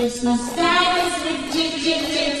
Christmas time is ridiculous.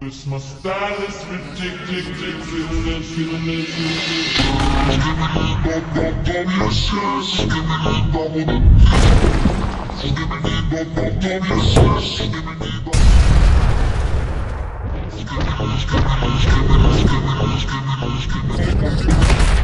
Christmas style is ridiculous. Christmas stars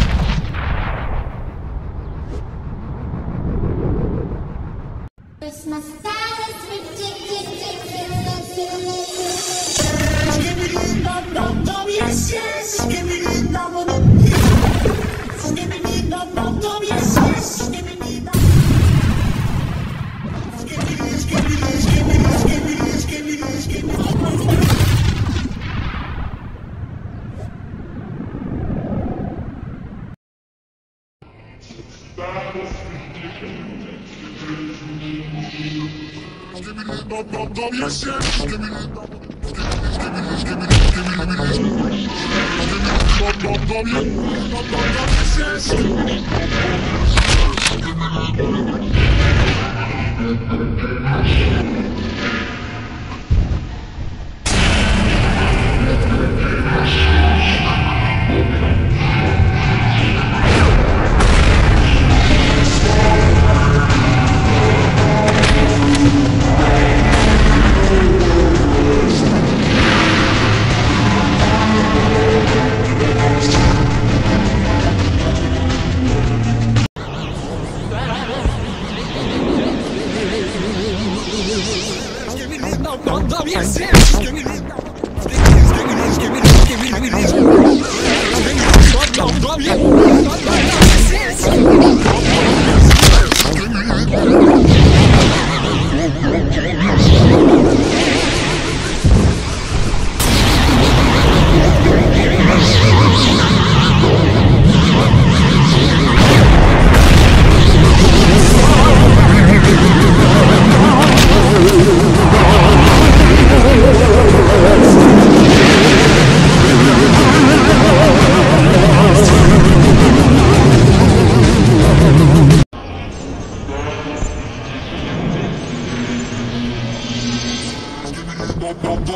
don't know yes, yes, give me Give me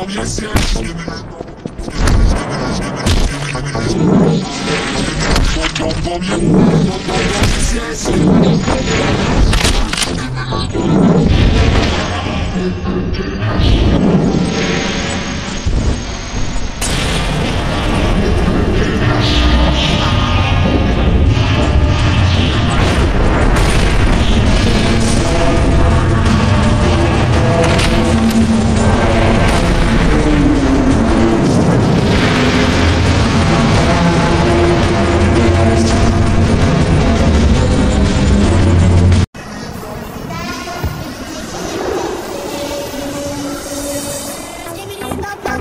Yes.